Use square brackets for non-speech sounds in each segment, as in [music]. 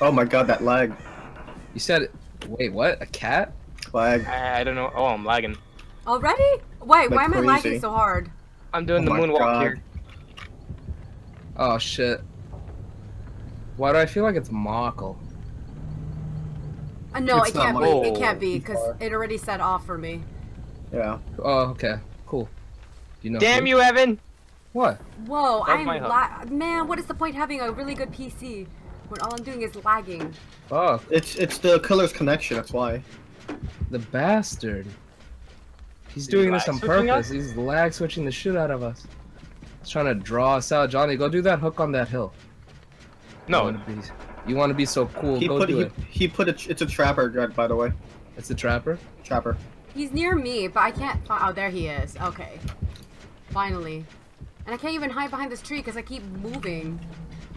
Oh my god, that lag. You said, wait, what? A cat? Lag. I, I don't know. Oh, I'm lagging. Already? Wait, why Like am I lagging so hard? I'm doing Oh the my moonwalk God. here. Oh shit. Why do I feel like it's Mockle? Uh, no, It's it can't my be. It can't be because it already set off for me. Yeah. Oh, okay. Cool. You know Damn who? you, Evan! What? Whoa, That's I'm my hub. la- man. What is the point having a really good PC when all I'm doing is lagging? Fuck. It's it's the killer's connection, that's why. The bastard. He's He's doing this on purpose. us? He's lag switching the shit out of us. He's trying to draw us out. Johnny, go do that hook on that hill. No, wanna be, you wanna be so cool, He go put do he, it. he put a it's a trapper Dread, by the way. It's a trapper. Trapper. He's near me, but I can't. Oh, there he is. Okay, finally. And I can't even hide behind this tree because I keep moving.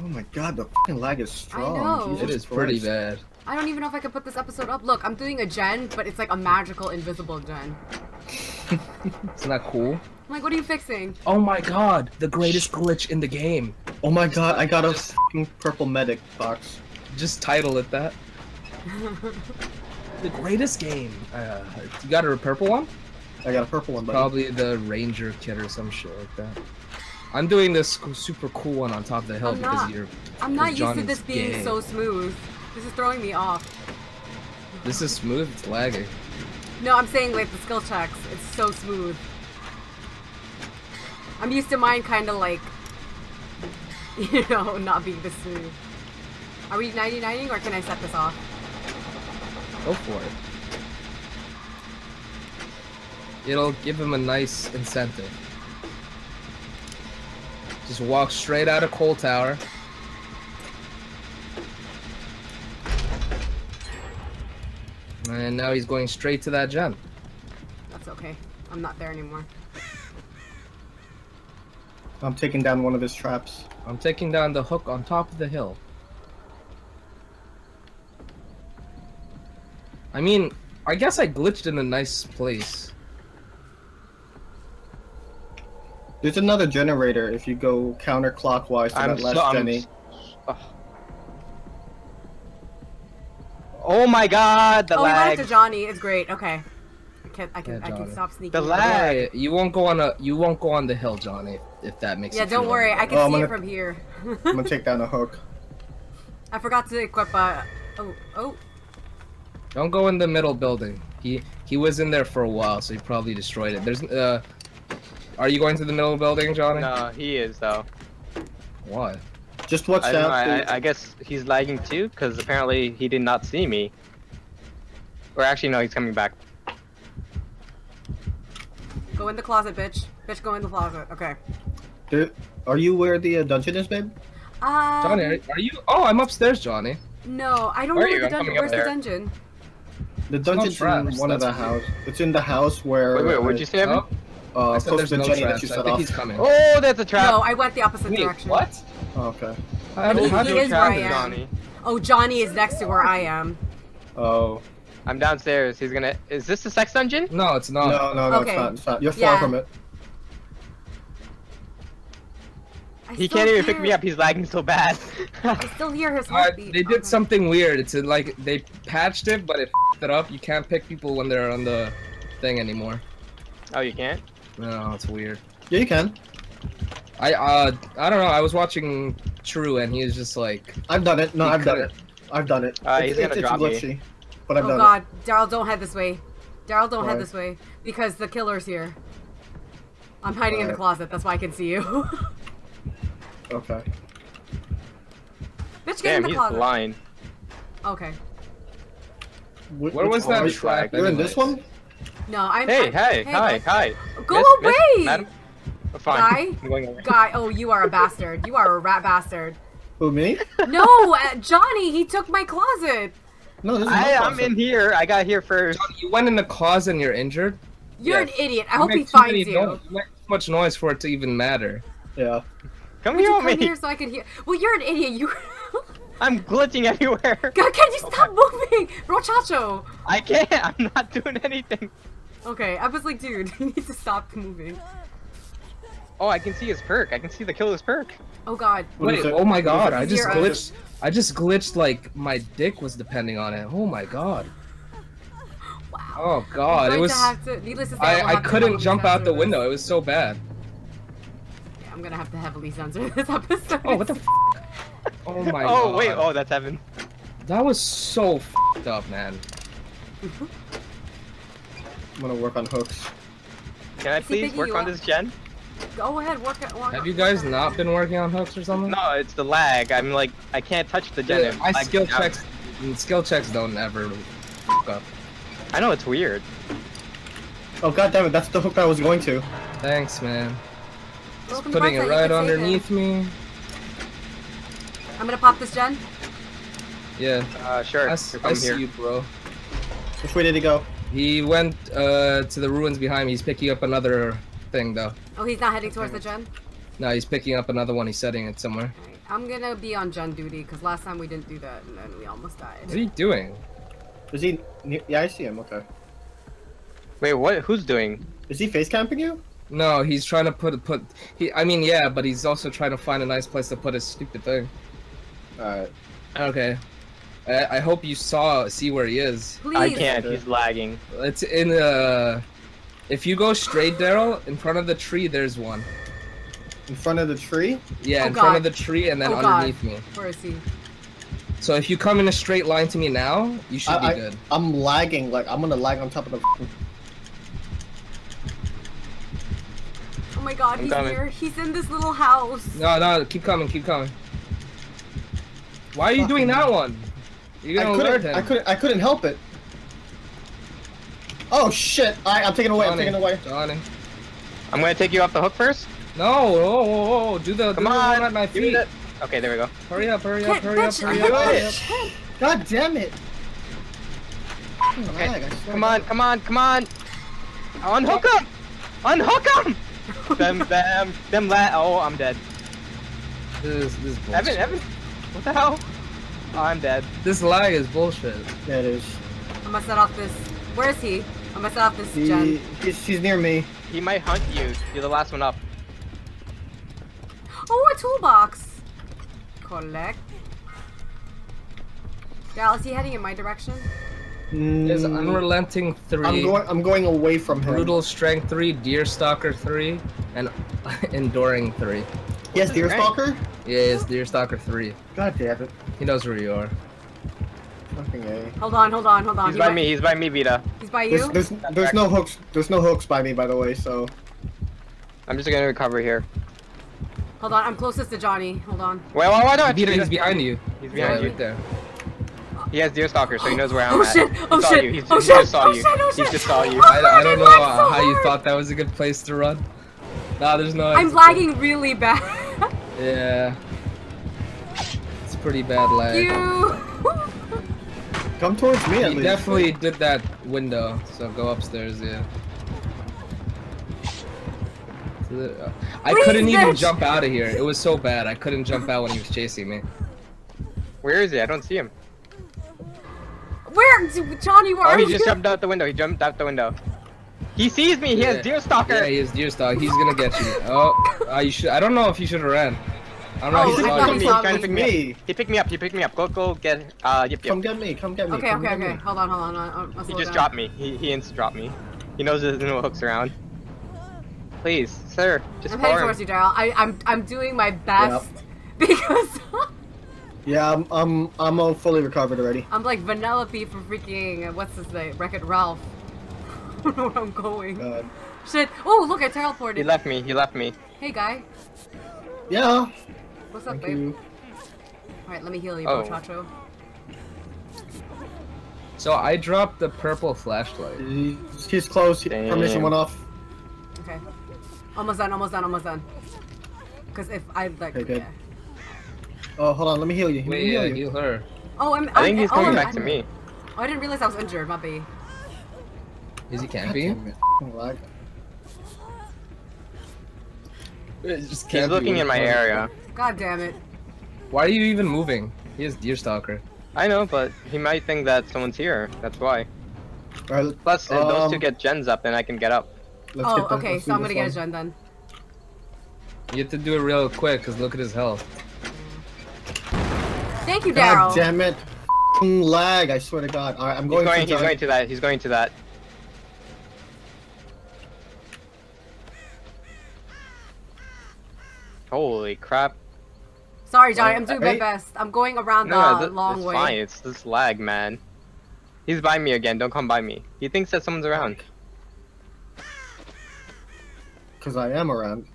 Oh my god, the fucking lag is strong. know. Jesus it is pretty bad. I don't even know if I can put this episode up. Look, I'm doing a gen, but it's like a magical invisible gen. [laughs] Isn't that cool? I'm like, what are you fixing? Oh my god, the greatest glitch in the game. Oh my god, I got a fucking purple medic box. Just title it that. [laughs] The greatest game. Uh, you got a purple one? I got a purple one, buddy. Probably the Ranger kit or some shit like that. I'm doing this super cool one on top of the hill I'm because not. you're. I'm not Because used to this being gay. so smooth. This is throwing me off. This is smooth. It's lagging. No, I'm saying like the skill checks. It's so smooth. I'm used to mine kind of like, [laughs] you know, not being this smooth. Are we 99ing or can I set this off? Go for it. It'll give him a nice incentive. Just walk straight out of Coal Tower. And now he's going straight to that gem. That's okay. I'm not there anymore. I'm taking down one of his traps. I'm taking down the hook on top of the hill. I mean, I guess I glitched in a nice place. There's another generator if you go counterclockwise to I'm that last so, Jenny. s- Oh my god, the oh, we went lag. to Johnny. It's great. Okay. I can I can Yeah, I can stop sneaking. The around. lag. Yeah, you won't go on a you won't go on the hill, Johnny, if that makes Yeah, don't worry. any I can Oh, see it gonna- from here. I'm gonna take down the hook. [laughs] I forgot to equip. Uh, oh oh. Don't go in the middle building. He he was in there for a while, so he probably destroyed it. There's uh Are you going to the middle building, Johnny? No, he is though. Why? Just watch I, don't know, out. I, I, I guess he's lagging too, because apparently he did not see me. Or actually, no, he's coming back. Go in the closet, bitch. Bitch, go in the closet. Okay. There- are you where the uh, dungeon is, babe? Um, Johnny, are, are you Oh, I'm upstairs, Johnny. No, I don't Where know where the dungeon. coming Where's the dungeon? The dungeon's traps, in one of the that's house. It's in the house where. Wait, wait, what'd you say? Evan? Oh, Uh, I said close there's to no Jenny that traps. you I think off. he's coming. Oh, that's a trap. No, I went the opposite Wait, direction. what? Oh, okay. How He did, how is did, where I am. Johnny. Oh, Johnny is next to where I am. Oh. I'm downstairs. He's gonna. Is this the sex dungeon? No, it's not. No, no, no, Okay. it's not. It's not. You're far Yeah. from it. I He can't even pick me up. He's lagging so bad. I still hear his [laughs] Uh, heartbeat. they did Okay. something weird. It's uh, like they patched it, but it f***ed [laughs] it up. You can't pick people when they're on the thing anymore. oh, you can't. No, it's weird. Yeah, you can. I uh I don't know. I was watching True and he was just like I've done it. No, I've done it. I've done it. Uh, it's, he's gonna it's, drop me. but I've Oh done god, Daryl, don't head this way. Daryl, don't head Why? this way because the killer's here. I'm hiding in the Alright. closet. That's why I can see you. [laughs] Okay. Bitch, get Damn, in the he's closet. blind. Okay. Wh- Where was that Are you- trap You're in this one? No, I'm. Hey, I'm- hey, hi, hi. Go Miss- miss, away! madam? Oh, Fine. Guy? I'm going. Guy, oh, you are a bastard. You are a rat bastard. Who me? No, uh, Johnny, he took my closet. No, this is I, I'm in here. I got here first. Johnny, you went in the closet and you're injured. You're Yes. an idiot. I You hope he finds you. no- you make too much noise for it to even matter. Yeah. Come Would here you come me. here so I can hear? Well, you're an idiot. You. [laughs] I'm glitching everywhere. God, can you stop [laughs] moving, Rochacho? I can't. I'm not doing anything. Okay, I was like, dude, [laughs] you need to stop moving. Oh, I can see his perk. I can see the killer's perk. Oh god. What is Wait, oh my god. I just Zero. glitched. I just glitched like my dick was depending on it. Oh my god. Wow. Oh god, it was. to to, to say, I, I, I couldn't heavily jump out censor the this. window. It was so bad. Yeah, I'm gonna have to heavily censor [laughs] this episode. Oh, what the f Oh [laughs] my oh, god. oh wait, oh that's Evan. That was so f***ed up, man. I'm gonna work on hooks. Can I Is please work on this gen? Go ahead, work it. Work Have you guys not been working on hooks or something? No, it's the lag. I'm like, I can't touch the gen. Yeah, It I lags skill out. checks. Skill checks don't ever f up. I know it's weird. Oh god damn it, that's the hook I was going to. Thanks, man. Just Welcome putting it right can save underneath me. I'm gonna pop this gen. Yeah, Uh, sure. I, You're s- I from see here. you, bro. Which way did he go? He went uh, to the ruins behind me. He's picking up another thing, though. Oh, he's not heading towards the gen. No, he's picking up another one. He's setting it somewhere. Alright, I'm gonna be on gen duty because last time we didn't do that and then we almost died. What are died. you doing? Is he? Yeah, I see him. Okay. Wait, what? Who's doing? Is he face camping you? No, he's trying to put put. He, I mean, yeah, but he's also trying to find a nice place to put his stupid thing. Alright. Okay. I, I hope you saw see where he is. Please. I can't. He's lagging. It's in uh. If you go straight, Daryl, in front of the tree, there's one. In front of the tree? Yeah, Oh, in front of the tree and then Oh, God. underneath me. Where is he? So if you come in a straight line to me now, you should I, be good. I, I'm lagging. Like I'm gonna lag on top of the. Oh my god, I'm he's coming. here. He's in this little house. No, no, keep coming, keep coming. Why are you doing that one? You're I gonna alert couldn't. him. I couldn't. I couldn't help it. Oh shit! I, I'm taking away. I'm Johnny, taking away. Johnny. I'm gonna take you off the hook first. No, oh, oh, oh, do the, Come do the on. one at my feet. that. Okay, there we go. Hurry up, hurry up, hurry up, hurry up, hurry up. God damn it! Okay. Lag, Come on, come on, come on. Unhook him! Unhook him! [laughs] them, them, them la- Oh, I'm dead. This, is- this is bullshit. Evan, Evan. What the hell? I'm dead. This lie is bullshit. Yeah, it is. I'm gonna set off this. Where is he? I'm gonna set off this He, gen. he's, he's near me. He might hunt you. You're the last one up. Oh, a toolbox. Collect. Gal, is he heading in my direction? There's Mm, Unrelenting 3, I'm going. I'm going away from him. Brutal Strength 3, Deer Stalker 3, and [laughs] Enduring 3. Yes, Deerstalker. Yeah, it's Deer Stalker 3. God damn it! He knows where you are. Fucking a. Hold on, hold on, hold on. He's He by might- me. He's by me, Vita. He's by There's, you? there's, there's no hooks. There's no hooks by me, by the way. So I'm just gonna recover here. Hold on, I'm closest to Johnny. Hold on. Wait, wait, wait, no, Vita, he's behind you. He's Yeah, behind you. right there. He has Deerstalker, so he knows where I'm Oh at. shit! He Oh saw shit! You. He's, Oh he shit! just saw Oh you. shit! Oh shit. He shit! just saw you. Oh, I, I don't know God, I lag uh, so how you hard. thought that was a good place to run. Nah, there's no. I'm exit. lagging really bad. [laughs] Yeah. It's pretty bad lag. you. come towards me at He least. definitely did that window, so go upstairs, yeah. To the- uh, I Please, couldn't even jump out of here. It was so bad. I couldn't jump out when he was chasing me. Where is he? I don't see him. Where, Johnny? Where Oh, are he just jumped out the window. He jumped out the window. He sees me. He Yeah. has Deerstalker. Yeah, he is deer stalk. He's gonna get you. Oh, uh, you should. I don't know if you should have ran. I don't know. Oh, if He's you I saw thought he me. saw He's trying to me. pick me up. He picked me up. He picked me up. Go, go, get. Uh, yep, Come get me. Come get me. Okay, come okay, get okay. Me. Hold on, hold on. I'll, I'll He just down. dropped me. He he insta dropped me. He knows there's no hooks around. Please, sir, just I'm heading follow towards you, Daryl. I, I'm, I'm doing my best [laughs] because [laughs] Yeah, I'm. I'm. I'm all fully recovered already. I'm like Vanellope from freaking what's his name, Wreck It Ralph. [laughs] I don't know where I'm going. God. Shit. Oh, look, I teleported. He left me. He left me. Hey, guy. Yeah. What's up, Thank babe? you. All right, let me heal you, Oh. muchacho. So I dropped the purple flashlight. He's, he's close. Damn. Premonition went off. Okay. Almost done. Almost done. Almost done. Because if I like, Okay, yeah. Oh, hold on. Let me heal you. Let me Wait, heal yeah, you. heal her. Oh, I'm. I think I'm, he's oh, coming I'm- back to me. Oh, I didn't realize I was injured. My bad. Is he God camping? damn it. Fucking lag. Just He's looking in my area. God damn it. Why are you even moving? He has deer stalker. I know, but he might think that someone's here. That's why. All right. Plus, if those two Um, get gens up, then I can get up. Let's oh, get the, okay. let's So I'm gonna this get a one. gen then. You have to do it real quick, cause look at his health. Thank you, Daryl. God damn it. F***ing lag, I swear to God. Alright, I'm He's going, going, to he's going to that. He's going to that. Holy crap. Sorry, Johnny. I'm doing my Right? best. I'm going around No, the no, th- long it's way. fine. It's this lag, man. He's by me again. Don't come by me. He thinks that someone's around. Cause I am around.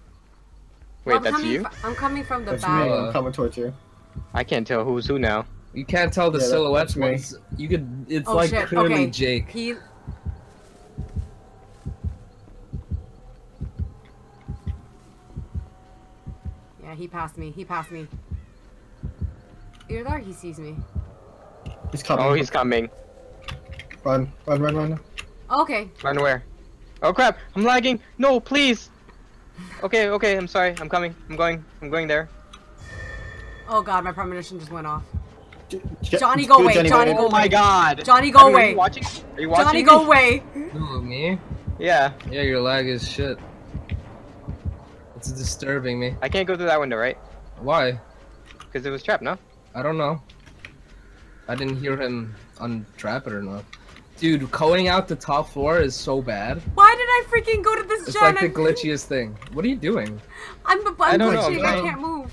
Wait, I'm that's coming you? I'm coming from the That's me. back. Uh, I'm coming towards you. I can't tell who's who now. You can't tell the Yeah, silhouettes. that's me. Once you could, it's Oh, like shit, clearly okay. Jake. He. He passed me. He passed me. Either there, he sees me. He's coming. Oh, he's coming. Run, run, run, run. Okay. Run where? Oh crap! I'm lagging. No, please. Okay, okay. I'm sorry. I'm coming. I'm going. I'm going there. Oh god, my premonition just went off. J- J- Johnny, go away, Jenny, Johnny, go go Oh my god. Johnny, go Evan, Are away. you watching? Are you watching? Johnny, go away. Who, me? Yeah. Yeah, your lag is shit. It's disturbing me. I can't go through that window, right? Why? Because it was trapped. No. I don't know. I didn't hear him untrap it or not. Dude, going out the top floor is so bad. Why did I freaking go to this It's gen? like the glitchiest thing. What are you doing? I'm, I'm, I don't know. I'm I can't move.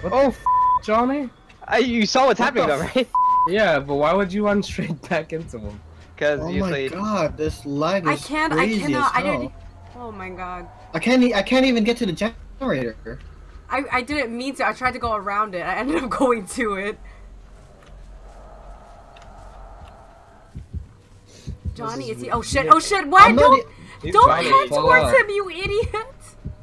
What oh, f Johnny? I, you saw what's What happening though, right? Yeah, but why would you run [laughs] straight back into him? Because Oh my god, this light is I can't. I crazy cannot. I hell. didn't. Oh my god. I can't. e- I can't even get to the generator. I, I didn't mean to. I tried to go around it. I ended up [laughs] going to it. Johnny, is he? Oh shit! Oh shit! What? Don't, e- don't Johnny, head towards out. him, you idiot!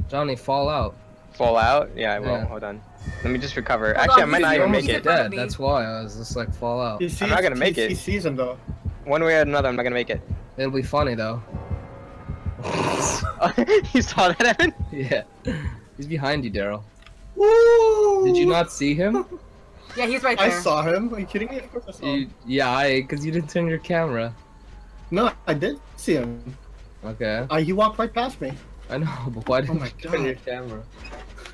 Johnny, fall out. Fall out? Yeah, I will. Yeah. Hold on. Let me just recover. Hold Actually, on, I might not even make it. dead. That's why I was just like, fall out. I'm not gonna make he, it. He sees him though. One way or another, I'm not gonna make it. It'll be funny though. [laughs] you saw that, Evan? yeah. He's behind you, Daryl. Woo! Did you not see him? [laughs] Yeah, he's right there. I saw him. Are you kidding me? Of course I saw him. You, yeah, I, cause you didn't turn your camera. No, I did see him. Okay. Uh, he walked right past me. I know, [laughs] but why didn't my you turn your camera?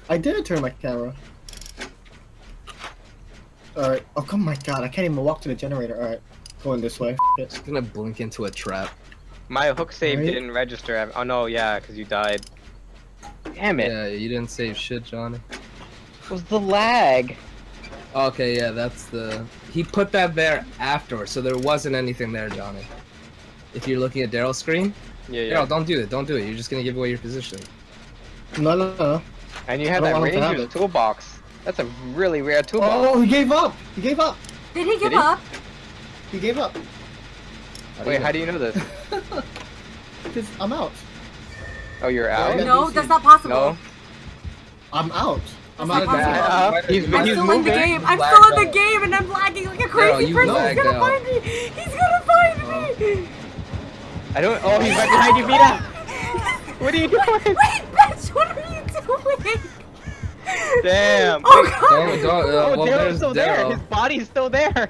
I did turn my camera. Alright. Oh, come my god. I can't even walk to the generator. Alright. Going this way. It's gonna blink into a trap. My hook save Right? didn't register. Oh no, yeah, because you died. Damn it. Yeah, you didn't save shit, Johnny. It was the lag. Okay, yeah, that's the. He put that there afterwards, so there wasn't anything there, Johnny. If you're looking at Daryl's screen, Yeah, yeah. Daryl, don't do it. Don't do it. You're just gonna give away your position. No, no, no. And you I have that want him to have toolbox. That's a really rare toolbox. Oh, he gave up. He gave up. Did he give he? up? He gave up. Wait, how do you know this? [laughs] Because I'm out. Oh, you're out? No, that's not possible. No. I'm out. I'm That's out. not now. possible. Uh, he's- I'm he's still in the game. I'm still in the game, and I'm lagging like a crazy you person. He's gonna out. find me. He's gonna find me. I don't. Oh, he's right behind you, Vita. [laughs] What are you doing? Wait, wait, bitch! What are you doing? Damn. Oh god! Don't, don't, uh, Oh, well, Daryl's there's still there. His body's still there.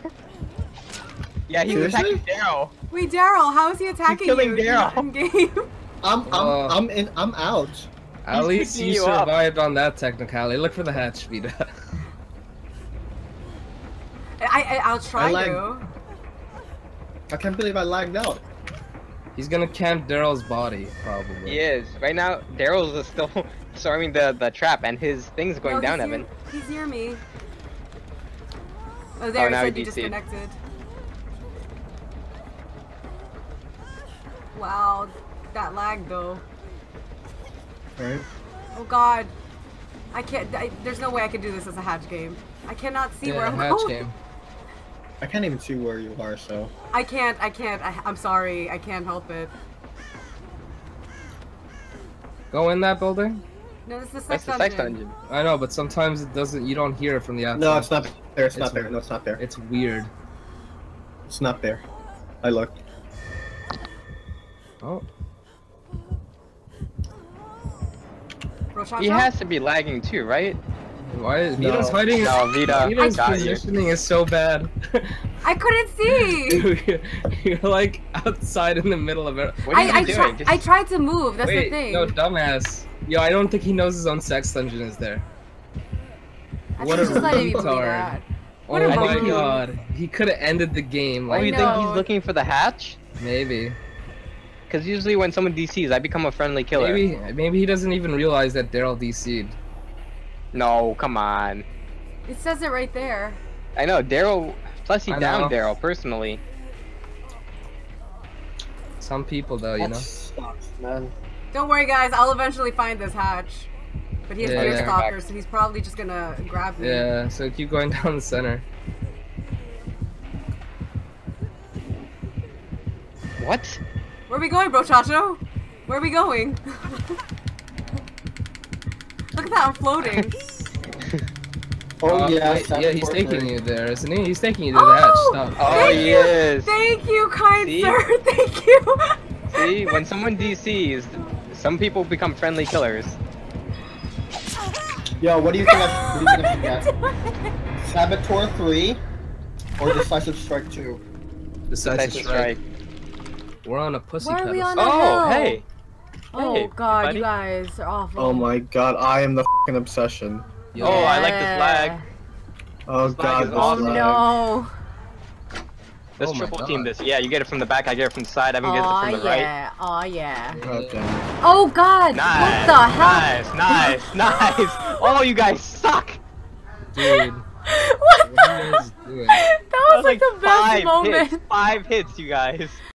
Yeah, he's Seriously? attacking Daryl. Wait, Daryl, how is he attacking killing you? Daryl. Game. [laughs] I'm, I'm, Uh, I'm in. I'm out. At He's least picking you you up. survived on that technicality. Look for the hatch, Vita. I, I, I'll try I to. I can't believe I lagged out. He's gonna camp Daryl's body, probably. He is. Right now, Daryl's is still [laughs] storming the, the trap, and his thing's going No, down, he's Evan. Near, he's near me. Oh, there, Oh, he now said he you disconnected. Wow, that lag though. Right. Oh god. I can't, I, there's no way I can do this as a hatch game. I cannot see where I'm hatch going. game. I can't even see where you are. So. I can't, I can't, I, I'm sorry, I can't help it. Go in that building. No, this is the That's sex the sex dungeon. dungeon. I know, but sometimes it doesn't. You don't hear it from the outside. No, it's not there. It's, not there. No, it's not there. It's weird. It's not there. I looked. Oh, He has to be lagging too, right? Why is No. Vito's hiding? No, Vita Vito's got you. positioning is so bad. [laughs] I couldn't see. You're- [laughs] You're like outside in the middle of it. What are you I, I, doing? tri- Just- I tried to move. That's Wait, the thing. no, dumbass. Yo, I don't think he knows his own sex dungeon is there. I what should've a just let it be retard. that. Oh my god. He could have ended the game. Oh, Like, you think he's looking for the hatch? maybe. Because usually when someone DCs, I become a friendly killer. Maybe maybe he doesn't even realize that Daryl DC'd. No, come on. It says it right there. I know, Daryl. Plus, he I downed. Daryl personally. Some people though, you That know. sucks, man. Don't worry, guys. I'll eventually find this hatch. But he has Yeah, deer yeah. stalker, so he's probably just gonna grab me. Yeah, so keep going [laughs] down the center. What? Where are we going, Brochacho? Where are we going? [laughs] Look at that, I'm floating. [laughs] Oh Uh, yeah, wait, yeah, he's taking you there, isn't he? He's taking you to the hatch. Stop. Oh, thank he you. Thank you, kind See? sir. [laughs] Thank you. See, when someone DCs, some people become friendly killers. Yo, what do you think I, what do you think I should get? Saboteur 3 or Decisive Strike 2? Decisive Decisive strike. strike. We're on a pussy Why are we pedestal. on a Oh, hill? hey. Oh Hey, god, buddy. you guys are awful. Oh my god, I am the fing obsession. Yo, Oh, I like this Yeah. flag. Oh This god, is this Oh awesome. flag. no. Let's Oh my triple team this. Yeah, you get it from the back, I get it from the side, Evan gets it Oh from the right. yeah. Oh yeah. God damn it. Oh god. Nice, What the hell? nice, nice, [laughs] nice. Oh, you guys suck. dude. [laughs] what What are you the? That was like, the best five moment. Hits, five hits, you guys.